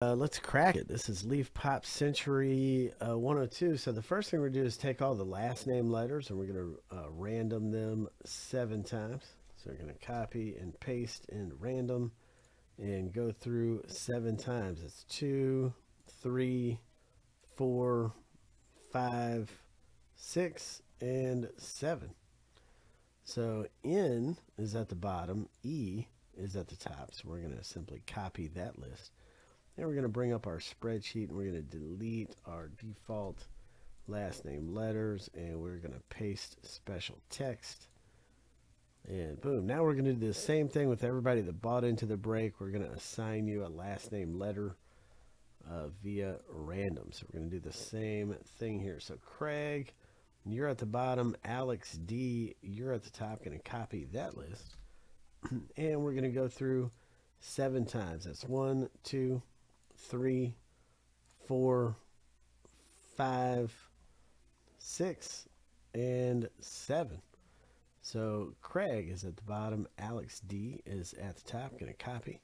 Uh, let's crack it. This is Leaf Pop Century uh, 102. So the first thing we're going to do is take all the last name letters and we're going to uh, random them seven times. So we're going to copy and paste and random and go through seven times. It's two, three, four, five, six, and seven. So N is at the bottom, E is at the top. So we're going to simply copy that list. Then we're going to bring up our spreadsheet and we're going to delete our default last name letters and we're going to paste special text. And boom, now we're going to do the same thing with everybody that bought into the break. We're going to assign you a last name letter uh, via random. So we're going to do the same thing here. So Craig, you're at the bottom. Alex D, you're at the top. Going to copy that list. and we're going to go through seven times. That's one, two, three, four, five, six, and seven. So Craig is at the bottom. Alex D is at the top. To copy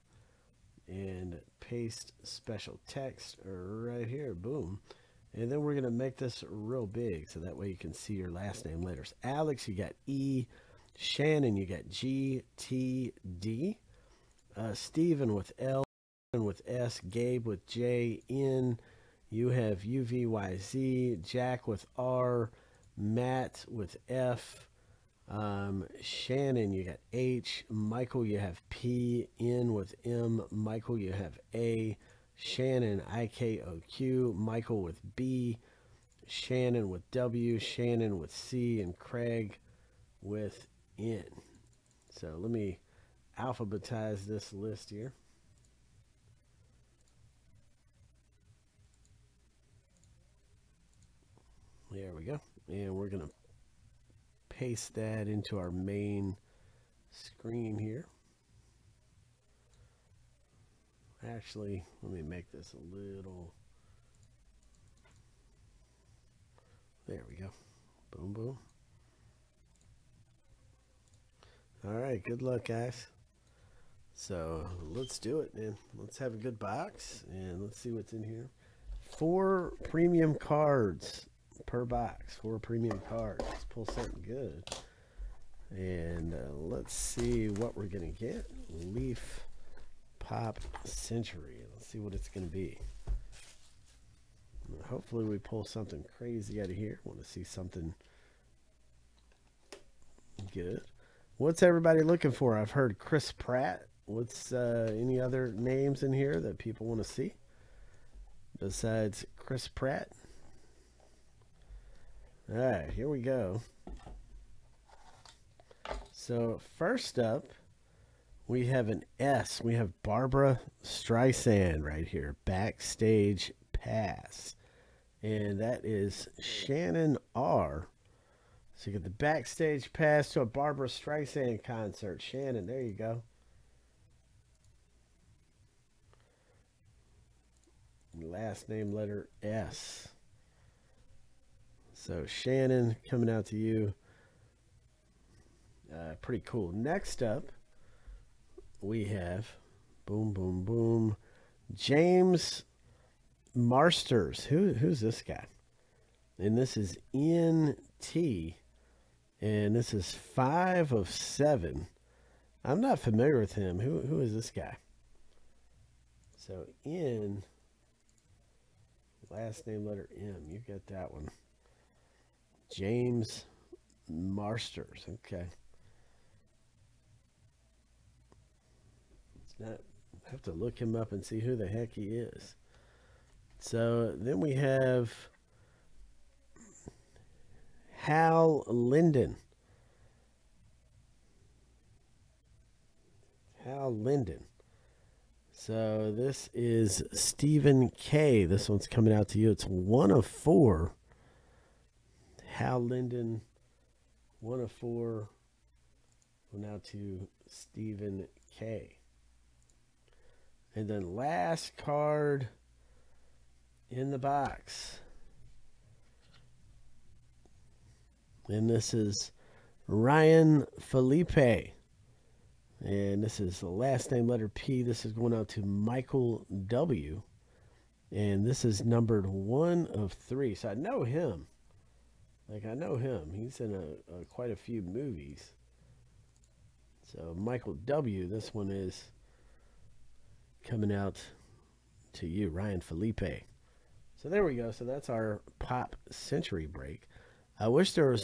and paste special text right here. Boom. And then we're going to make this real big so that way you can see your last name letters. Alex, you got E. Shannon, you got G, T, D. Uh, Stephen with L with S, Gabe with J, N. You have U, V, Y, Z, Jack with R, Matt with F, um, Shannon, you got H, Michael, you have P, N with M, Michael, you have A, Shannon, I, K, O, Q, Michael with B, Shannon with W, Shannon with C, and Craig with N. So let me alphabetize this list here. There we go. And we're going to paste that into our main screen here. Actually, let me make this a little. There we go. Boom, boom. All right, good luck, guys. So let's do it, man. Let's have a good box and let's see what's in here. Four premium cards per box for premium cards. Let's pull something good. And uh, let's see what we're going to get. Leaf Pop Century. Let's see what it's going to be. Hopefully we pull something crazy out of here. Want to see something good. What's everybody looking for? I've heard Chris Pratt. What's uh, any other names in here that people want to see besides Chris Pratt? All right, here we go. So first up, we have an S. We have Barbra Streisand right here, backstage pass. And that is Shannon R. So you get the backstage pass to a Barbra Streisand concert. Shannon, there you go. Last name letter S. So Shannon coming out to you. Uh, pretty cool. Next up, we have boom, boom, boom. James Marsters. Who who's this guy? And this is NT. And this is five of seven. I'm not familiar with him. Who who is this guy? So N last name letter M. You got that one. James Marsters. Okay. Not I have to look him up and see who the heck he is. So then we have Hal Linden. Hal Linden. So this is Stephen K. This one's coming out to you. It's one of four. Hal Linden, one of four. Well, now to Stephen K. And then last card in the box. And this is Ryan Phillippe. And this is the last name letter P. This is going out to Michael W. And this is numbered one of three. So I know him. Like, I know him. He's in a, a quite a few movies. So Michael W. This one is coming out to you, Ryan Phillippe. So there we go. So that's our pop century break. I wish there was